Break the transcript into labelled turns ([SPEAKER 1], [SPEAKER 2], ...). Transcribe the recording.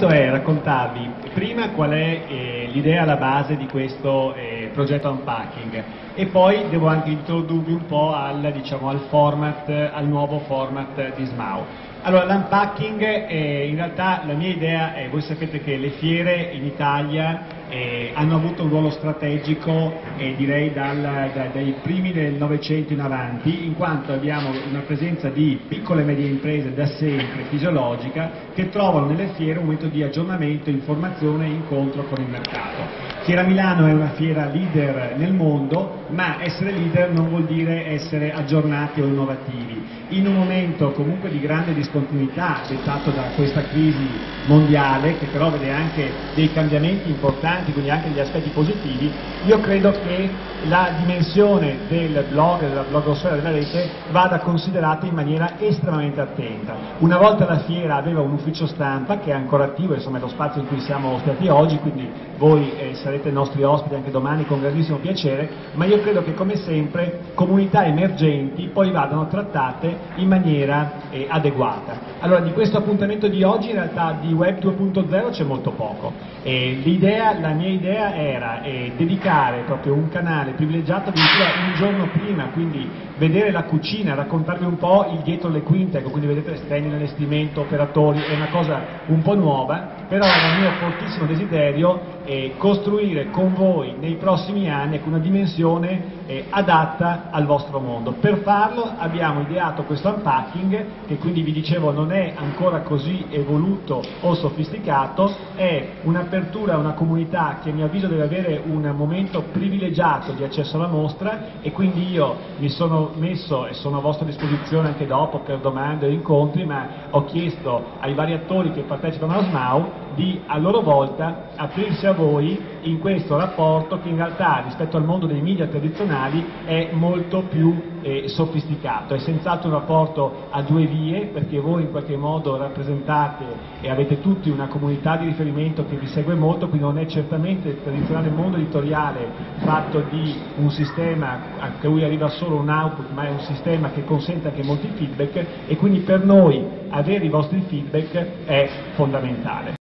[SPEAKER 1] compito è? Raccontarvi prima qual è eh, l'idea alla base di questo eh, progetto Unpacking? E poi devo anche introdurvi un po' al, diciamo, al, format, al nuovo format di SMAU. Allora, l'unpacking, eh, in realtà la mia idea è, voi sapete che le fiere in Italia eh, hanno avuto un ruolo strategico eh, direi dal, da, dai primi del Novecento in avanti, in quanto abbiamo una presenza di piccole e medie imprese da sempre fisiologica che trovano nelle fiere un momento di aggiornamento, informazione e incontro con il mercato. Fiera Milano è una fiera leader nel mondo, ma essere leader non vuol dire essere aggiornati o innovativi. In un momento comunque di grande discontinuità dettato da questa crisi mondiale, che però vede anche dei cambiamenti importanti, quindi anche degli aspetti positivi, io credo che la dimensione del blog, della blogosfera della rete vada considerata in maniera estremamente attenta. Una volta la fiera aveva un ufficio stampa che è ancora attivo, insomma è lo spazio in cui siamo ospiti oggi, quindi voi eh, sarete nostri ospiti anche domani con grandissimo piacere, ma io credo che come sempre comunità emergenti poi vadano trattate in maniera eh, adeguata. Allora di questo appuntamento di oggi in realtà di Web 2.0 c'è molto poco. La mia idea era eh, dedicare proprio un canale privilegiato addirittura un giorno prima, quindi vedere la cucina, raccontarvi un po' il dietro le quinte, ecco, quindi vedete stand in allestimento, operatori, è una cosa un po' nuova, però è il mio fortissimo desiderio eh, costruire con voi nei prossimi anni ecco, una dimensione eh, adatta al vostro mondo. Per farlo abbiamo ideato questo unpacking, che quindi vi dicevo non è ancora così evoluto o sofisticato, è un'apertura a una comunità che a mio avviso deve avere un momento privilegiato di accesso alla mostra e quindi io mi sono messo e sono a vostra disposizione anche dopo per domande o incontri, ma ho chiesto ai vari attori che partecipano a SMAU di a loro volta aprirsi a voi in questo rapporto che in realtà rispetto al mondo dei media tradizionali è molto più eh, sofisticato, è senz'altro un rapporto a due vie perché voi in qualche modo rappresentate e avete tutti una comunità di riferimento che vi segue molto, quindi non è certamente il tradizionale mondo editoriale fatto di un sistema a cui arriva solo un output, ma è un sistema che consente anche molti feedback e quindi per noi avere i vostri feedback è fondamentale.